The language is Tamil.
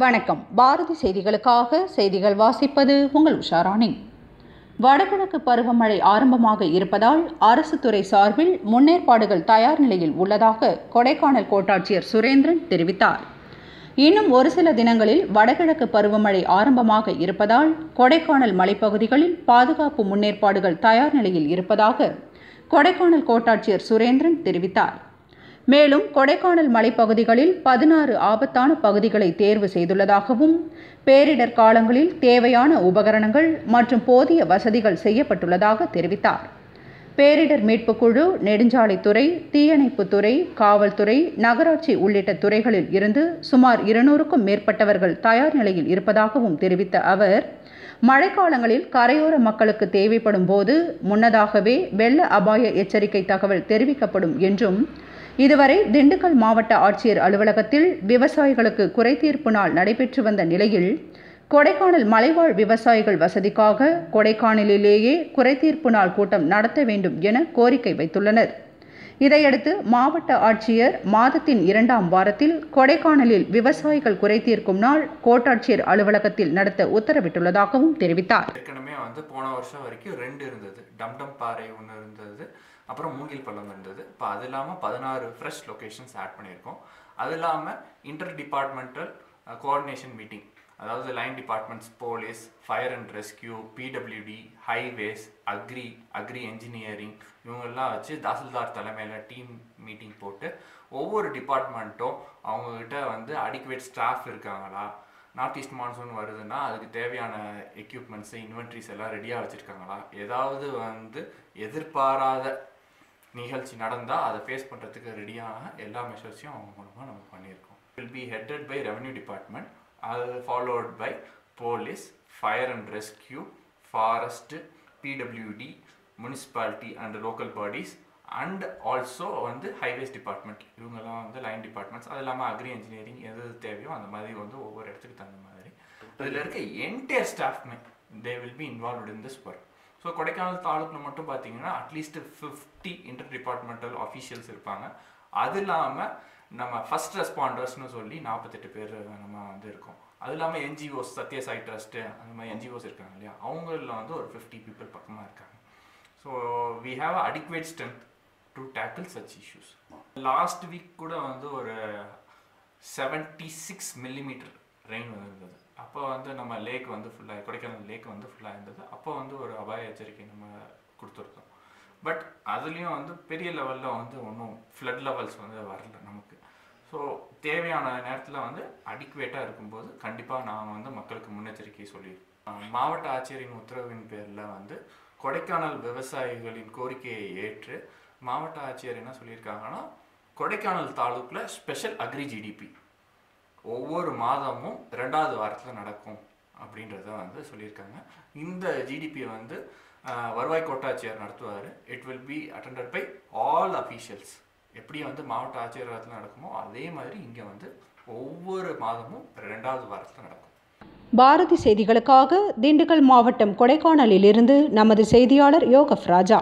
வணக்கம். பாரதி செய்திகளுக்காக செய்திகள் வாசிப்பது உங்கள் உஷாராணி. வடகிழக்கு பருவமழை ஆரம்பமாக இருப்பதால் அரசு துறை சார்பில் முன்னேற்பாடுகள் தயார் நிலையில் உள்ளதாக கொடைக்கானல் கோட்டாட்சியர் சுரேந்திரன் தெரிவித்தார். இன்னும் ஒரு சில தினங்களில் வடகிழக்கு பருவமழை ஆரம்பமாக இருப்பதால் கொடைக்கானல் மலைப்பகுதிகளில் பாதுகாப்பு முன்னேற்பாடுகள் தயார் நிலையில் இருப்பதாக கொடைக்கானல் கோட்டாட்சியர் சுரேந்திரன் தெரிவித்தார். மேலும் கொடைக்கானல் மலைப்பகுதிகளில் பதினாறு ஆபத்தான பகுதிகளை தேர்வு செய்துள்ளதாகவும் பேரிடர் காலங்களில் தேவையான உபகரணங்கள் மற்றும் போதிய வசதிகள் செய்யப்பட்டுள்ளதாக தெரிவித்தார். பேரிடர் மீட்புக் குழு நெடுஞ்சாலைத்துறை தீயணைப்புத்துறை காவல்துறை நகராட்சி உள்ளிட்ட துறைகளில் இருந்து சுமார் இருநூறுக்கும் மேற்பட்டவர்கள் தயார் நிலையில் இருப்பதாகவும் தெரிவித்த அவர் மழைக்காலங்களில் கரையோர மக்களுக்கு தேவைப்படும் போது முன்னதாகவே வெள்ள அபாய எச்சரிக்கை தகவல் தெரிவிக்கப்படும் என்றும் இதுவரை திண்டுக்கல் மாவட்ட ஆட்சியர் அலுவலகத்தில் விவசாயிகளுக்கு குறைதீர்ப்பு நாள் நடைபெற்று வந்த நிலையில் கொடைக்கானல் மலைவாழ் விவசாயிகள் வசதிக்காக கொடைக்கானலிலேயே குறைதீர்ப்பு நாள் கூட்டம் நடத்த வேண்டும் என கோரிக்கை வைத்துள்ளனர். இதையடுத்து மாவட்ட ஆட்சியர் மாதத்தின் இரண்டாம் வாரத்தில் கொடைக்கானலில் விவசாயிகள் குறைதீர்க்கும் நாள் கோட்டாட்சியர் அலுவலகத்தில் நடத்த உத்தரவிட்டுள்ளதாகவும் தெரிவித்தார். ஏற்கனவே வந்து போன வருஷம் வரைக்கும் ரெண்டு இருந்தது. டம்டம் பாறை ஒன்று இருந்தது. அப்புறம் மூங்கில் பள்ளம் இருந்தது. இப்போ அது இல்லாமல் பதினாறு ஃப்ரெஷ் லொக்கேஷன்ஸ் ஆட் பண்ணியிருக்கோம். அது இல்லாமல் இன்டர் டிபார்ட்மெண்டல் கோஆர்டினேஷன் மீட்டிங் அதாவது line departments police fire and rescue PWD highways agri agri engineering இவங்கெல்லாம் வச்சு தாசில்தார் தலைமையில் டீம் மீட்டிங் போட்டு ஒவ்வொரு டிபார்ட்மெண்ட்டும் அவங்கக்கிட்ட வந்து அடிக்குவேட் ஸ்டாஃப் இருக்காங்களா? நார்த் ஈஸ்ட் மான்சூன் வருதுன்னா அதுக்கு தேவையான எக்யூப்மெண்ட்ஸு இன்வென்ட்ரிஸ் எல்லாம் ரெடியாக வச்சுருக்காங்களா? ஏதாவது வந்து எதிர்பாராத நிகழ்ச்சி நடந்தால் அதை ஃபேஸ் பண்ணுறதுக்கு ரெடியான எல்லா மெஷர்ஸையும் அவங்க மூலமாக நம்ம பண்ணியிருக்கோம். Will be headed by revenue department அது followed by police fire and rescue forest PWD municipality and local bodies and also வந்து ஹைவேஸ் டிபார்ட்மெண்ட் இவங்கெல்லாம் வந்து லைன் டிபார்ட்மெண்ட்ஸ் அது இல்லாமல் அக்ரி இன்ஜினியரிங் எது தேவையோ அந்த மாதிரி வந்து ஒவ்வொரு இடத்துக்கு தகுந்த மாதிரி. இதில் இருக்க entire ஸ்டாஃப்மே they will be involved in this work so Kodaikanal தாலுக்கில் மட்டும் பார்த்தீங்கன்னா at least fifty inter departmental officials இருப்பாங்க. அது இல்லாமல் நம்ம ஃபஸ்ட் ரெஸ்பாண்டர்ஸ்னு சொல்லி நாற்பத்தெட்டு பேர் நம்ம வந்து இருக்கோம். அது இல்லாமல் என்ஜிஓஸ் சத்ய சாய் ட்ரஸ்ட்டு அந்த மாதிரி என்ஜிஓஸ் இருக்காங்க இல்லையா? அவங்களில் வந்து ஒரு ஃபிஃப்டி பீப்புள் பக்கமாக இருக்காங்க. So we have adequate strength to tackle such issues last week கூட வந்து ஒரு செவன்ட்டி சிக்ஸ் மில்லிமீட்டர் ரெயின் இருந்தது அப்போ வந்து நம்ம லேக் வந்து ஃபுல்லாக கொடைக்கானல் லேக் வந்து ஃபுல்லாக இருந்தது அப்போ வந்து ஒரு அபாய எச்சரிக்கை நம்ம கொடுத்துருக்கோம் பட் அதுலேயும் வந்து பெரிய லெவலில் வந்து ஒன்றும் ஃப்ளட் லெவல்ஸ் வந்து வரல நமக்கு. ஸோ தேவையான நேரத்தில் வந்து அடிக்குவேட்டாக இருக்கும்போது கண்டிப்பாக நான் வந்து மக்களுக்கு முன்னெச்சரிக்கை சொல்லியிருக்கேன் மாவட்ட ஆட்சியரின் உத்தரவின் பேரில் வந்து கொடைக்கானல் விவசாயிகளின் கோரிக்கையை ஏற்று மாவட்ட ஆட்சியர் என்ன சொல்லியிருக்காங்கன்னா கொடைக்கானல் தாலுக்கில் ஸ்பெஷல் அக்ரி ஜிடிபி ஒவ்வொரு மாதமும் ரெண்டாவது வாரத்தில் நடக்கும். அப்படின்றத வந்து சொல்லியிருக்காங்க. இந்த ஜிடிபியை வந்து வருவாய் கோட்டாட்சியர் நடத்துவார். It will be attended by all officials எப்படி வந்து மாவட்ட ஆட்சியரகத்தில் நடக்குமோ அதே மாதிரி இங்கே வந்து ஒவ்வொரு மாதமும் ரெண்டாவது வாரத்தில் நடக்கும். பாரதி செய்திகளுக்காக திண்டுக்கல் மாவட்டம் கொடைக்கானலில் இருந்து நமது செய்தியாளர் யோகப் ராஜா.